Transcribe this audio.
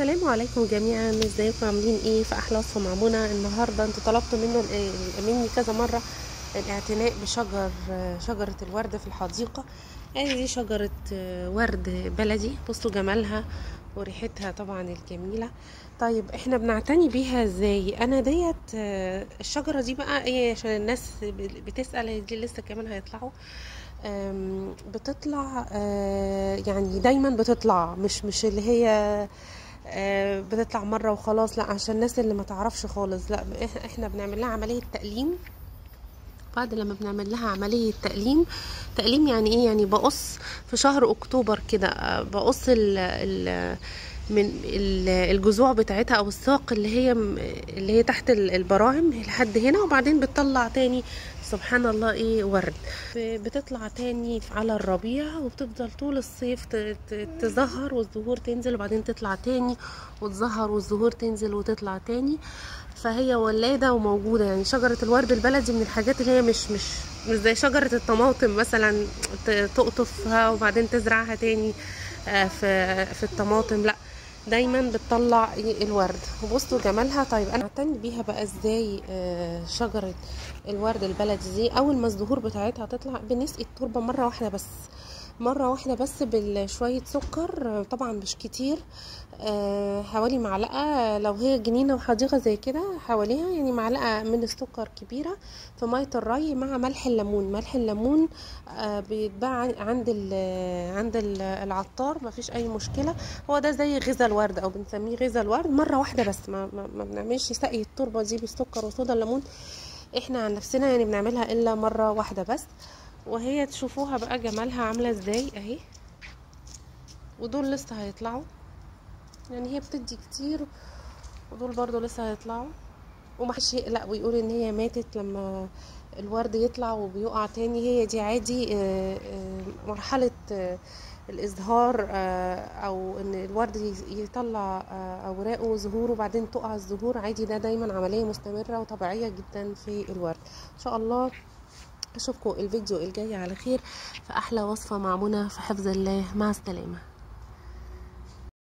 عليكم جميعا. ازيكم؟ عاملين إيه؟ في أحلى وصفه مع منى. النهارده أنتوا طلبتوا منه مني كذا مرة الاعتناء بشجر شجرة الورد في الحديقة. يعني دي شجرة ورد بلدي. بصوا جمالها وريحتها طبعا الجميلة. طيب إحنا بنعتني بيها إزاي؟ أنا ديت الشجرة دي بقى إيه؟ عشان الناس بتسأل دي لسه كمان هيطلعوا. بتطلع آه، يعني دايما بتطلع مش مش اللي هي آه، بتطلع مرة وخلاص. لا عشان الناس اللي ما تعرفش خالص. لا إحنا بنعمل لها عملية تقليم بعد لما بنعمل لها عملية تقليم تقليم يعني إيه؟ يعني بقص في شهر أكتوبر كده. آه، بقص ال من ال- الجذوع بتاعتها أو الساق اللي هي اللي هي تحت ال- البراعم لحد هنا وبعدين بتطلع تاني سبحان الله إيه ورد. بتطلع تاني على الربيع وبتفضل طول الصيف تزهر والزهور تنزل وبعدين تطلع تاني وتزهر والزهور تنزل وتطلع تاني. فهي ولادة وموجودة. يعني شجرة الورد البلدي من الحاجات اللي هي مش مش مش زي شجرة الطماطم مثلا تقطفها وبعدين تزرعها تاني آه، في في الطماطم. لأ دايما بتطلع الورد. وبصوا جمالها. طيب أنا أعتني بيها بقى إزاي آه، شجرة الورد البلدي دي. أول ما الزهور بتاعتها تطلع بنسقي التربة مرة واحدة بس. مرة واحدة بس بشوية سكر طبعا مش كتير آه، حوالي معلقة لو هي جنينة وحديقة زي كده حواليها يعني معلقة من السكر كبيرة في مية الري مع ملح الليمون. ملح الليمون آه، بيتباع عن- عند عند ال- العطار مفيش أي مشكلة. هو ده زي غذاء الورد أو بنسميه غذاء الورد. مرة واحدة بس ما, ما, ما بنعملش سقي التربة دي بالسكر وصودا الليمون. إحنا عن نفسنا يعني بنعملها إلا مرة واحدة بس. وهي تشوفوها بقى جمالها عاملة إزاي اهي. ودول لسه هيطلعوا. يعني هي بتدي كتير ودول برضو لسه هيطلعوا. ومحدش يقلق ويقول ان هي ماتت لما الورد يطلع وبيقع تاني. هي دي عادي آه، آه، مرحلة آه، الازهار أو ان الورد يطلع اوراقه وزهوره وبعدين تقع الزهور عادي ده دايما عملية مستمرة وطبيعية جدا في الورد. إن شاء الله أشوفكم الفيديو الجاي على خير في أحلى وصفة مع منى في حفظ الله مع السلامة.